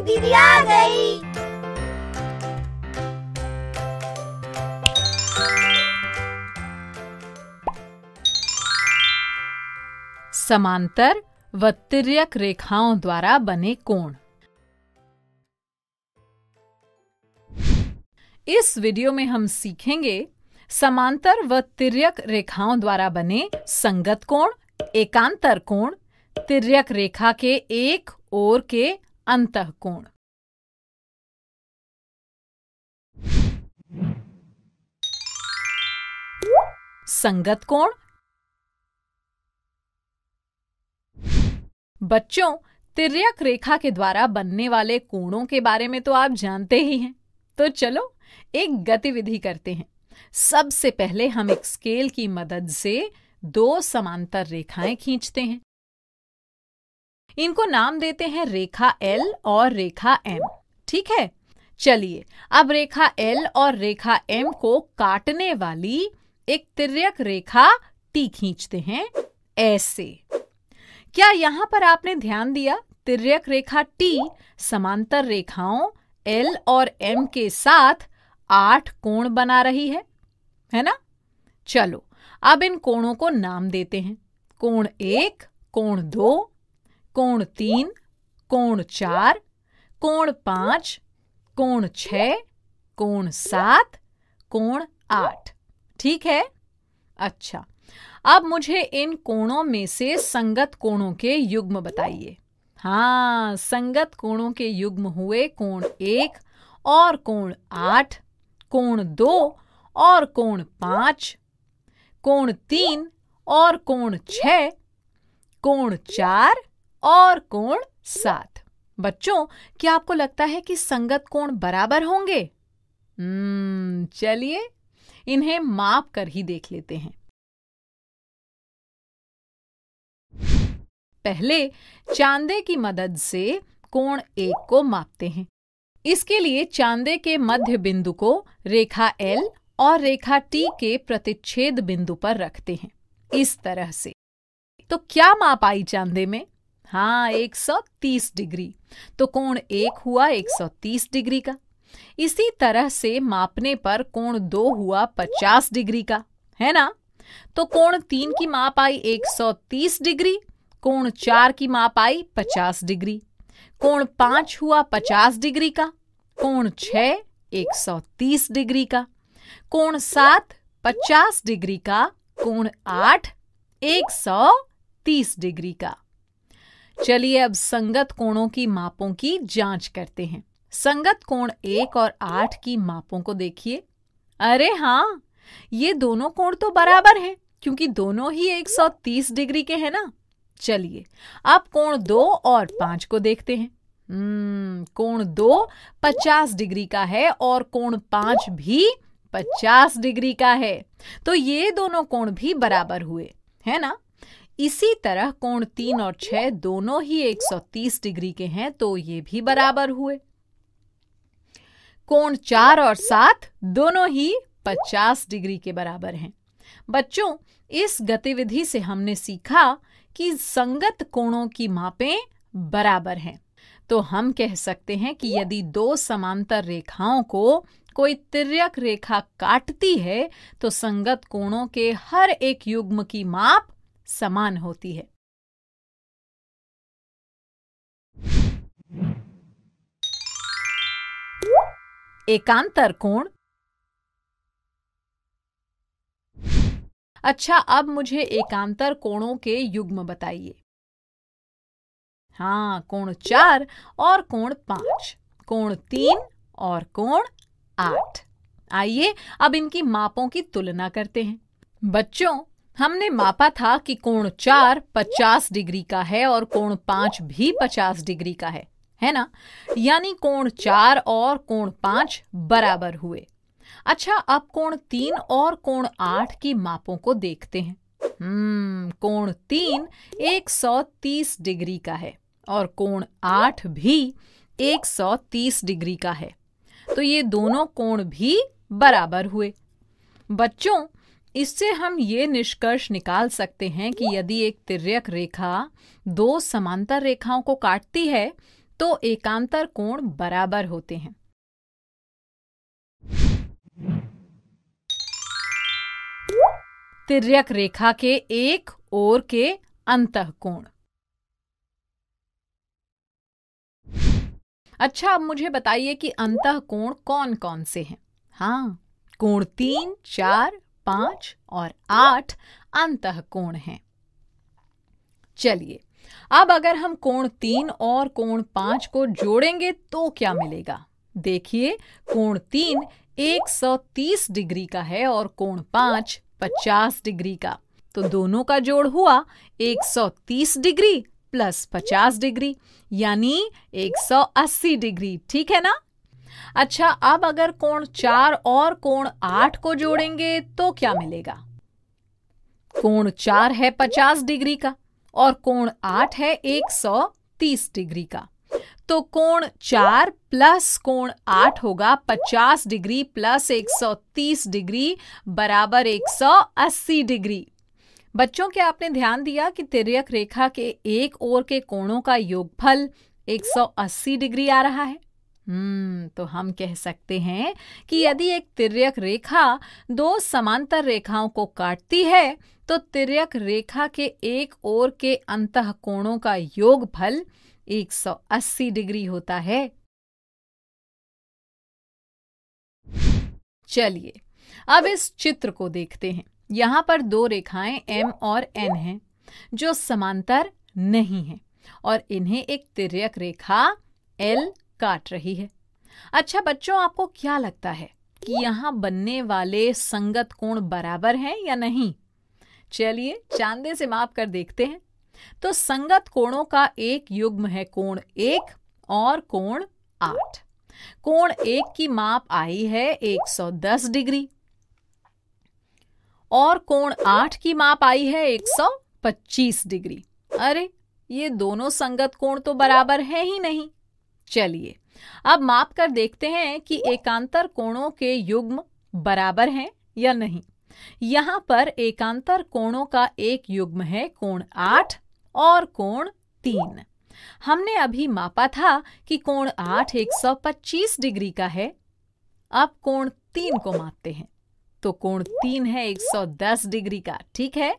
दीदी आ गई। समांतर व तिर्यक रेखाओं द्वारा बने कोण। इस वीडियो में हम सीखेंगे समांतर व तिर्यक रेखाओं द्वारा बने संगत कोण, एकांतर कोण तिर्यक रेखा के एक ओर के अंतः कोण संगत कोण? बच्चों तिर्यक रेखा के द्वारा बनने वाले कोणों के बारे में तो आप जानते ही हैं। तो चलो, एक गतिविधि करते हैं। सबसे पहले हम एक स्केल की मदद से दो समांतर रेखाएँ खींचते हैं। इनको नाम देते हैं रेखा एल और रेखा एम ठीक है? चलिए, अब रेखा एल और रेखा एम को काटने वाली एक तिर्यक रेखा टी खींचते हैं ऐसे। क्या यहाँ पर आपने ध्यान दिया? तिर्यक रेखा टी समांतर रेखाओं एल और एम के साथ आठ कोण बना रही है है ना? चलो, अब इन कोणों को नाम देते हैं। कोण एक, कोण दो कोण तीन, कोण चार, कोण पाँच, कोण छ, कोण सात, कोण आठ। ठीक है? अच्छा। अब मुझे इन कोणों में से संगत कोणों के युग्म बताइए। हाँ संगत कोणों के युग्म हुए कोण एक और कोण आठ, कोण दो और कोण पाँच, कोण तीन और कोण छ, कोण चार और कोण सात। बच्चों, क्या आपको लगता है कि संगत कोण बराबर होंगे? हम्म चलिए, इन्हें माप कर ही देख लेते हैं। पहले, चांदे की मदद से कोण एक को मापते हैं। इसके लिए चांदे के मध्य बिंदु को रेखा एल और रेखा टी के प्रतिच्छेद बिंदु पर रखते हैं। इस तरह से। तो क्या माप आई चांदे में? हाँ 130 डिग्री। तो कोण एक हुआ 130 डिग्री का। इसी तरह से मापने पर कोण दो हुआ 50 डिग्री का, है ना? तो कोण तीन की माप आई 130 डिग्री, कोण चार की माप आई 50 डिग्री, कोण पाँच हुआ 50 डिग्री का, कोण छ 130 डिग्री का, कोण सात 50 डिग्री का, कोण आठ 130 डिग्री का। चलिए अब संगत कोणों की मापों की जाँच करते हैं। संगत कोण एक और आठ की मापों को देखिए। अरे हाँ ये दोनों कोण तो बराबर हैं, क्योंकि दोनों ही 130 डिग्री के हैं ना। चलिए, अब कोण दो और पाँच को देखते हैं। हम्म कोण दो पचास डिग्री का है और कोण पाँच भी पचास डिग्री का है। तो ये दोनों कोण भी बराबर हुए, है ना? इसी तरह कोण तीन और छह दोनों ही 130 डिग्री के हैं तो ये भी बराबर हुए। कोण चार और सात दोनों ही 50 डिग्री के बराबर हैं। बच्चों, इस गतिविधि से हमने सीखा कि संगत कोणों की मापें बराबर हैं। तो हम कह सकते हैं कि यदि दो समांतर रेखाओं को कोई तिर्यक रेखा काटती है तो संगत कोणों के हर एक युग्म की माप समान होती है। एकांतर कोण? अच्छा अब मुझे एकांतर कोणों के युग्म बताइए। हाँ कोण चार और कोण पाँच, कोण तीन और कोण आठ। आइए, अब इनकी मापों की तुलना करते हैं। बच्चों हमने मापा था कि कोण चार पचास डिग्री का है और कोण पाँच भी पचास डिग्री का है है ना? यानी कोण चार और कोण पाँच बराबर हुए। अच्छा अब कोण तीन और कोण आठ की मापों को देखते हैं। हम्म कोण तीन 130 डिग्री का है और कोण आठ भी 130 डिग्री का है। तो ये दोनों कोण भी बराबर हुए। बच्चों इससे हम ये निष्कर्ष निकाल सकते हैं कि यदि एक तिर्यक रेखा दो समांतर रेखाओं को काटती है तो एकांतर कोण बराबर होते हैं। तिर्यक रेखा के एक ओर के अंत कोण अच्छा अब मुझे बताइए कि अंत कोण कौन कौन से हैं? हाँ कोण तीन, चार पाँच और आठ अंत कोण हैं। चलिए, अब अगर हम कोण तीन और कोण पाँच को जोड़ेंगे तो क्या मिलेगा? देखिए, कोण तीन 130 डिग्री का है और कोण पाँच 50 डिग्री का। तो दोनों का जोड़ हुआ 130 डिग्री प्लस 50 डिग्री, यानी 180 डिग्री, ठीक है ना? अच्छा अब अगर कोण चार और कोण आठ को जोड़ेंगे तो क्या मिलेगा? कोण चार है 50 डिग्री का और कोण आठ है 130 डिग्री का। तो कोण चार प्लस कोण आठ होगा पचास डिग्री प्लस एक सौ तीस डिग्री बराबर एक सौ अस्सी डिग्री। बच्चों के आपने ध्यान दिया कि तिरक रेखा के एक ओर के कोणों का योगफल 180 डिग्री आ रहा है? हम्म तो हम कह सकते हैं कि यदि एक तिर्यक रेखा दो समांतर रेखाओं को काटती है तो तिर्यक रेखा के एक ओर के अंत कोणों का योग योगफल 180 डिग्री होता है। चलिए, अब इस चित्र को देखते हैं। यहाँ पर दो रेखाएँ एम और एन हैं, जो समांतर नहीं हैं, और इन्हें एक तिर्यक रेखा एल काट रही है। अच्छा बच्चों, आपको क्या लगता है कि यहाँ बनने वाले संगत कोण बराबर हैं या नहीं? चलिए, चांदे से माप कर देखते हैं। तो संगत कोणों का एक युग्म है कोण एक और कोण आठ। कोण एक की माप आई है 110 डिग्री। और कोण आठ की माप आई है 125 डिग्री। अरे, ये दोनों संगत कोण तो बराबर है ही नहीं। चलिए, अब माप कर देखते हैं कि एकांतर कोणों के युग्म बराबर हैं या नहीं। यहाँ पर एकांतर कोणों का एक युग्म है कोण आठ और कोण तीन। हमने अभी मापा था कि कोण आठ 125 डिग्री का है। अब कोण तीन को मापते हैं। तो कोण तीन है 110 डिग्री का, ठीक है?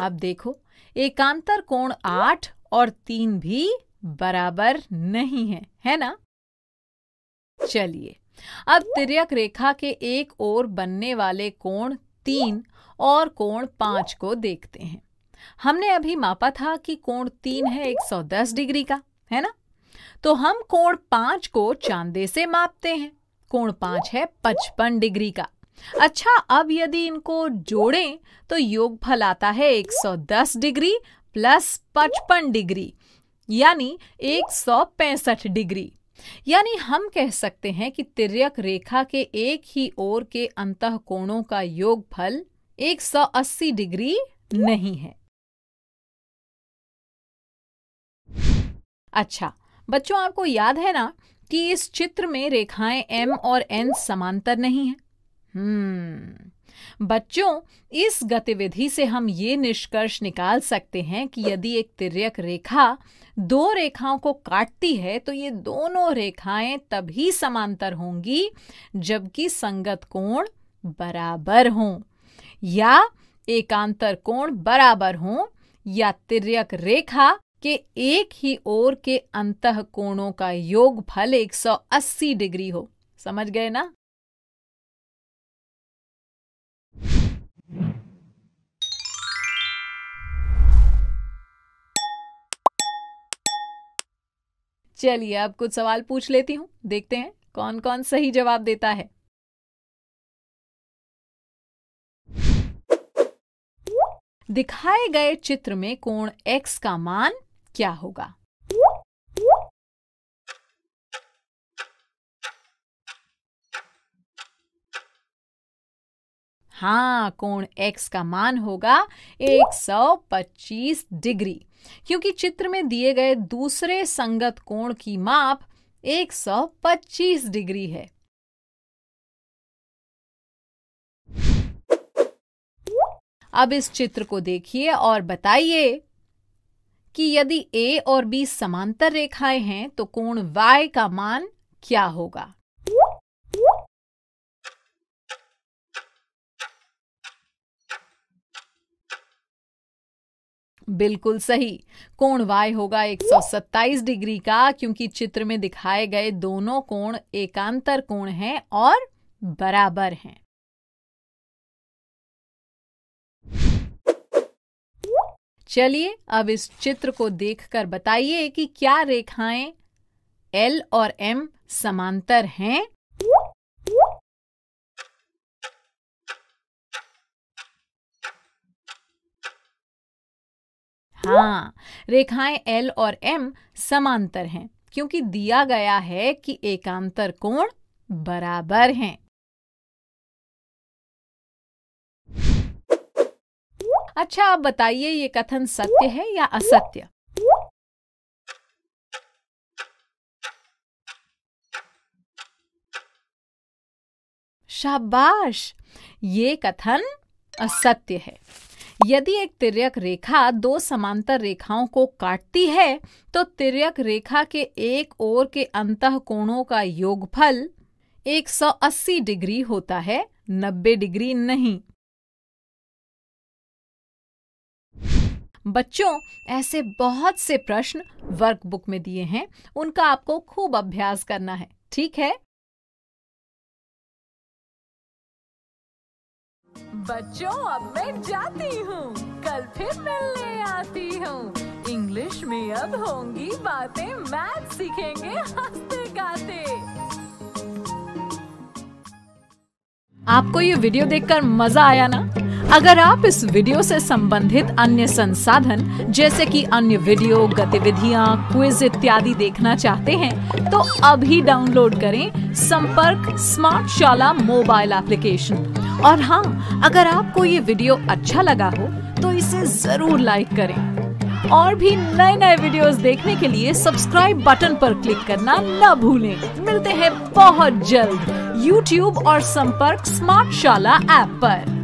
अब देखो, एकांतर कोण आठ और तीन भी बराबर नहीं है है ना? चलिए, अब तिरक रेखा के एक ओर बनने वाले कोण तीन और कोण पाँच को देखते हैं। हमने अभी मापा था कि कोण तीन है 110 डिग्री का, है ना? तो हम कोण पाँच को चांदे से मापते हैं। कोण पाँच है 55 डिग्री का। अच्छा अब यदि इनको जोड़ें तो योगफल आता है 110 डिग्री प्लस 55 डिग्री। यानी एक सौ पैंसठ डिग्री। यानी हम कह सकते हैं कि तिर्यक रेखा के एक ही ओर के अंत कोणों का योगफल 180 डिग्री नहीं है। अच्छा बच्चों, आपको याद है ना कि इस चित्र में रेखाएँ एम और एन समांतर नहीं है? हम्म। बच्चों, इस गतिविधि से हम ये निष्कर्ष निकाल सकते हैं कि यदि एक तिर्यक रेखा दो रेखाओं को काटती है तो ये दोनों रेखाएँ तभी समांतर होंगी जबकि संगत कोण बराबर हों, या एकांतर कोण बराबर हों, या तिर्यक रेखा के एक ही ओर के अंत कोणों का योग फल 180 डिग्री हो। समझ गए ना? चलिए अब कुछ सवाल पूछ लेती हूँ। देखते हैं कौन कौन सही जवाब देता है। दिखाए गए चित्र में कोण x का मान क्या होगा? हाँ कोण x का मान होगा 125 डिग्री। क्योंकि चित्र में दिए गए दूसरे संगत कोण की माप 125 डिग्री है। अब इस चित्र को देखिए और बताइए कि यदि ए और बी समांतर रेखाएँ हैं तो कोण y का मान क्या होगा? बिल्कुल सही। कोण y होगा 127 डिग्री का, क्योंकि चित्र में दिखाए गए दोनों कोण एकांतर कोण हैं और बराबर हैं। चलिए, अब इस चित्र को देखकर बताइए कि क्या रेखाएँ L और M समांतर हैं। हाँ रेखाएँ L और M समांतर हैं, क्योंकि दिया गया है कि एकांतर कोण बराबर हैं। अच्छा आप बताइए, ये कथन सत्य है या असत्य? शाबाश! ये कथन असत्य है। यदि एक तिर्यक रेखा दो समांतर रेखाओं को काटती है तो तिर्यक रेखा के एक ओर के अंत कोणों का योगफल 180 डिग्री होता है 90 डिग्री नहीं। बच्चों, ऐसे बहुत से प्रश्न वर्कबुक में दिए हैं, उनका आपको खूब अभ्यास करना है, ठीक है? बच्चों, अब मैं जाती हूँ। कल फिर मिलने आती हूँ। इंग्लिश में अब होंगी बातें, मैथ सीखेंगे हँसते गाते। आपको ये वीडियो देखकर मज़ा आया ना? अगर आप इस वीडियो से संबंधित अन्य संसाधन, जैसे कि अन्य वीडियो, गतिविधियाँ, क्विज इत्यादि देखना चाहते हैं तो अभी डाउनलोड करें संपर्क स्मार्ट शाला मोबाइल एप्लीकेशन। और हाँ अगर आपको ये वीडियो अच्छा लगा हो तो इसे ज़रूर लाइक करें। और भी नए नए वीडियोस देखने के लिए सब्सक्राइब बटन पर क्लिक करना न भूलें। मिलते हैं बहुत जल्द YouTube और संपर्क स्मार्ट शाला ऐप पर।